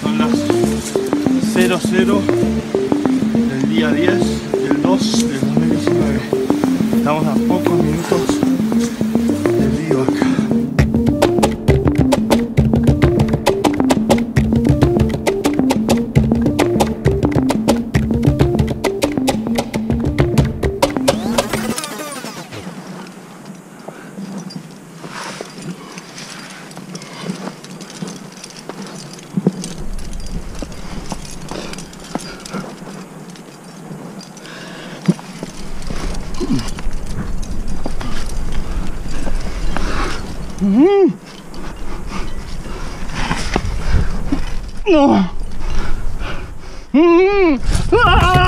Son las 00 del día 10 del 2 del 2019. Estamos a pocos minutos うん。うん。うわ